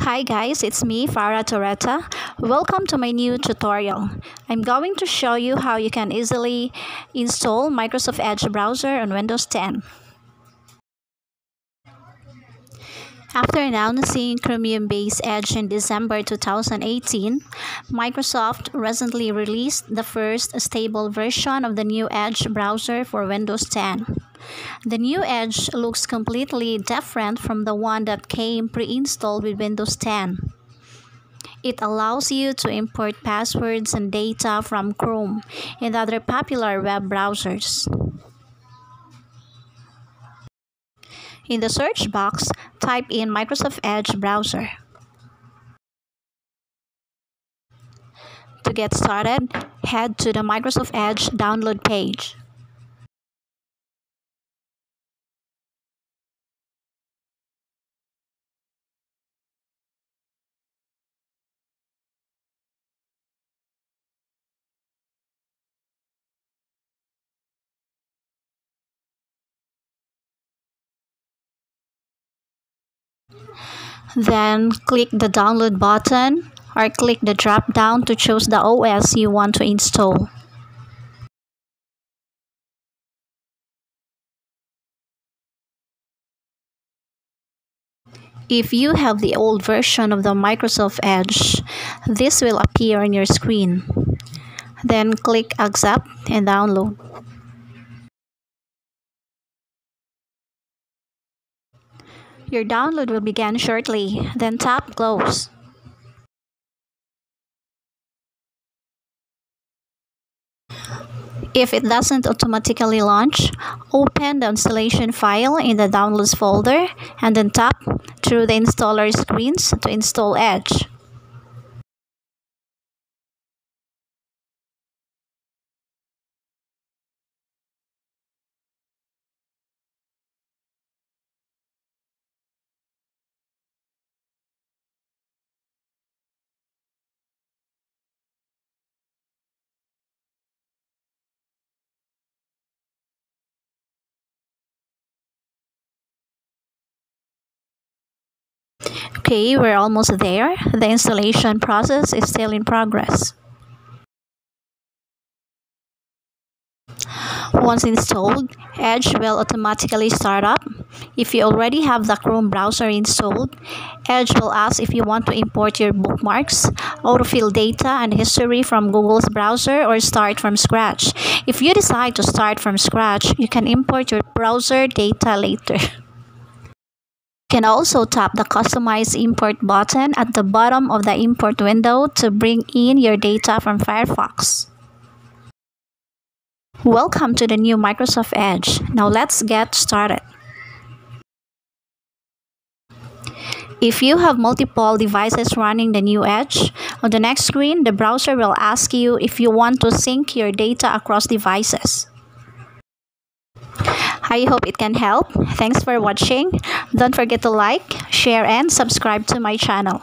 Hi guys, it's me Farah Toretta. Welcome to my new tutorial. I'm going to show you how you can easily install Microsoft Edge browser on Windows 10. After announcing Chromium-based Edge in December 2018, Microsoft recently released the first stable version of the new Edge browser for Windows 10. The new Edge looks completely different from the one that came pre-installed with Windows 10. It allows you to import passwords and data from Chrome and other popular web browsers. In the search box, type in Microsoft Edge browser. To get started, head to the Microsoft Edge download page. Then click the download button or click the drop down to choose the OS you want to install. If you have the old version of the Microsoft Edge, this will appear on your screen. Then click Accept and download. Your download will begin shortly, then tap Close. If it doesn't automatically launch, open the installation file in the Downloads folder and then tap through the installer screens to install Edge. Okay, we're almost there. The installation process is still in progress. Once installed, Edge will automatically start up. If you already have the Chrome browser installed, Edge will ask if you want to import your bookmarks, autofill data, and history from Google's browser or start from scratch. If you decide to start from scratch, you can import your browser data later. Can also tap the Customize Import button at the bottom of the import window to bring in your data from Firefox. Welcome to the new Microsoft Edge. Now let's get started. If you have multiple devices running the new Edge, on the next screen, the browser will ask you if you want to sync your data across devices. I hope it can help. Thanks for watching. Don't forget to like, share, and subscribe to my channel.